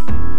you